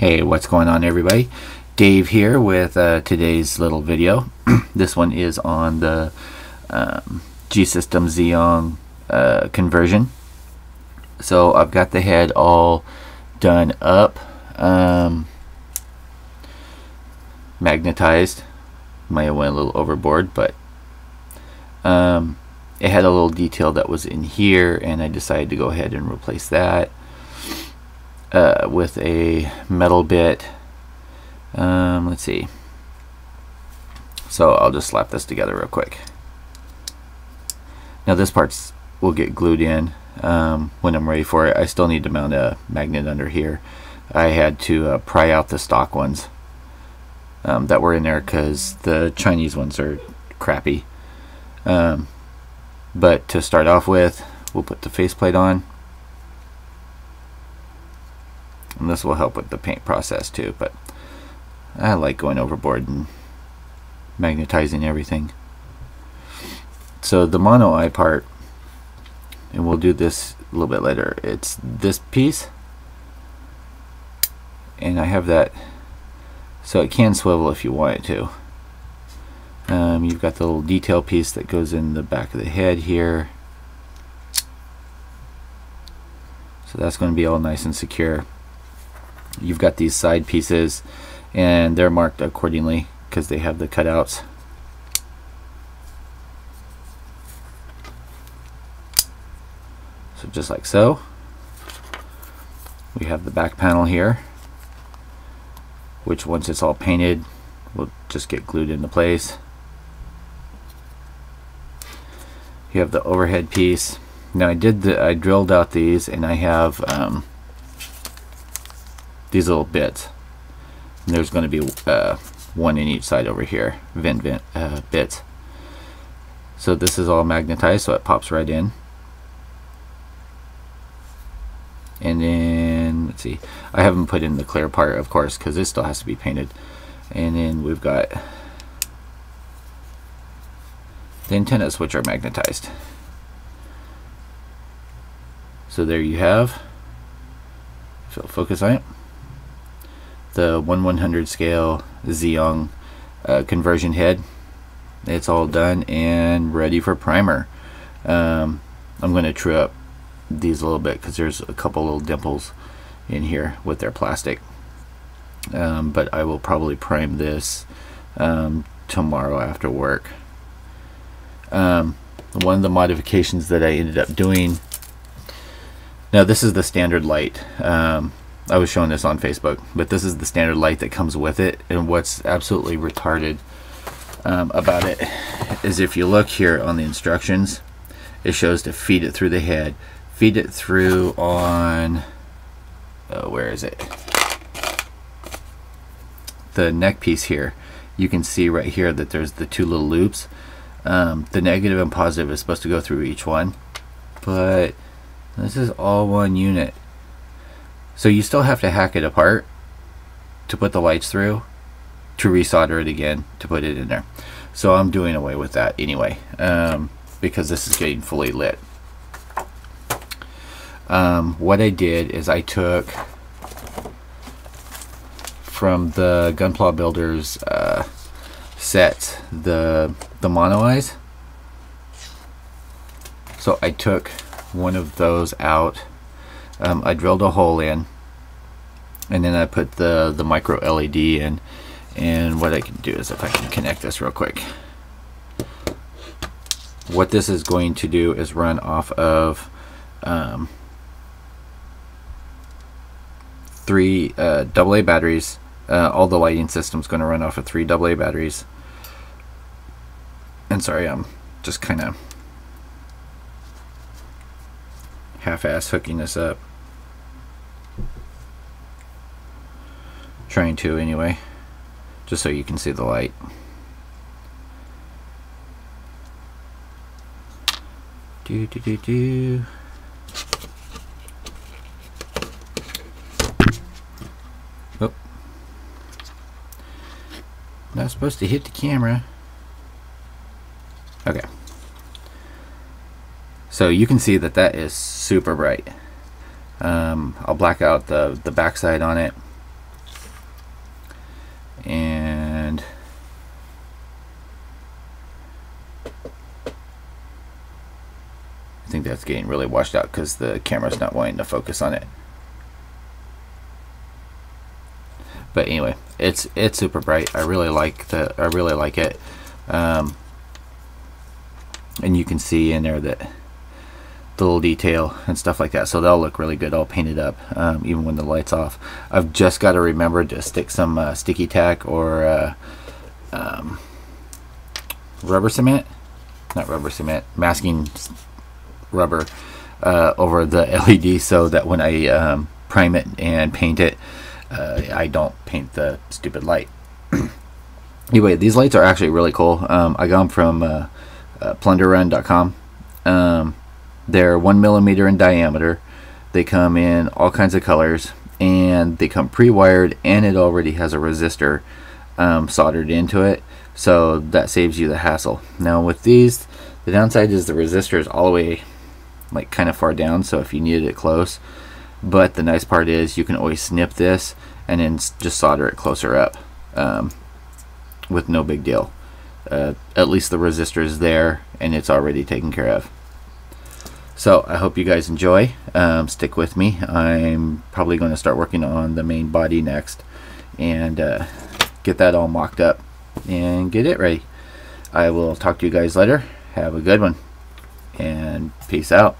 Hey, what's going on everybody? Dave here with uh, today's little video. this one is on the um, G-System Zeong uh, conversion. So I've got the head all done up, um, magnetized. Might have went a little overboard, but um, it had a little detail that was in here, and I decided to go ahead and replace that uh, with a metal bit. Um, let's see. So I'll just slap this together real quick. Now this part's will get glued in um, when I'm ready for it. I still need to mount a magnet under here. I had to uh, pry out the stock ones um, that were in there because the Chinese ones are crappy. Um, but to start off with, we'll put the faceplate on. And this will help with the paint process too but I like going overboard and magnetizing everything. So the mono eye part and we'll do this a little bit later. It's this piece and I have that so it can swivel if you want it to. Um, you've got the little detail piece that goes in the back of the head here. So that's going to be all nice and secure you've got these side pieces and they're marked accordingly because they have the cutouts. So just like so we have the back panel here which once it's all painted will just get glued into place. You have the overhead piece. Now I did the I drilled out these and I have um, these little bits. And there's going to be uh, one in each side over here, vent, vent uh, bits. So this is all magnetized, so it pops right in. And then, let's see, I haven't put in the clear part, of course, because this still has to be painted. And then we've got the antennas, which are magnetized. So there you have. So focus on it the 1 100 scale Zeong uh, conversion head. It's all done and ready for primer. Um, I'm going to true up these a little bit because there's a couple little dimples in here with their plastic. Um, but I will probably prime this um, tomorrow after work. Um, one of the modifications that I ended up doing now this is the standard light um, I was showing this on Facebook, but this is the standard light that comes with it. And what's absolutely retarded um, about it is if you look here on the instructions, it shows to feed it through the head. Feed it through on, oh, where is it? The neck piece here. You can see right here that there's the two little loops. Um, the negative and positive is supposed to go through each one, but this is all one unit. So you still have to hack it apart to put the lights through to resolder it again to put it in there. So I'm doing away with that anyway um, because this is getting fully lit. Um, what I did is I took from the Gunpla Builders uh, set the the mono eyes. So I took one of those out um, I drilled a hole in and then I put the the micro LED in and what I can do is if I can connect this real quick. What this is going to do is run off of um, three uh, AA batteries. Uh, all the lighting system is going to run off of three AA batteries. And sorry I'm just kind of half-ass hooking this up trying to anyway just so you can see the light. Do do do do. Not supposed to hit the camera. Okay. So you can see that that is super bright. Um, I'll black out the the backside on it and I think that's getting really washed out because the camera's not wanting to focus on it. But anyway, it's it's super bright. I really like the I really like it, um, and you can see in there that the little detail and stuff like that so they'll look really good all painted up um, even when the lights off. I've just got to remember to stick some uh, sticky tack or uh, um, rubber cement not rubber cement masking rubber uh, over the LED so that when I um, prime it and paint it uh, I don't paint the stupid light. Anyway these lights are actually really cool. Um, I got them from uh, uh, plunderrun.com they're one millimeter in diameter. They come in all kinds of colors and they come pre-wired and it already has a resistor um, soldered into it. So that saves you the hassle. Now with these the downside is the resistor is all the way like kind of far down so if you needed it close. But the nice part is you can always snip this and then just solder it closer up um, with no big deal. Uh, at least the resistor is there and it's already taken care of so I hope you guys enjoy. Um, stick with me. I'm probably going to start working on the main body next and uh, get that all mocked up and get it ready. I will talk to you guys later. Have a good one and peace out.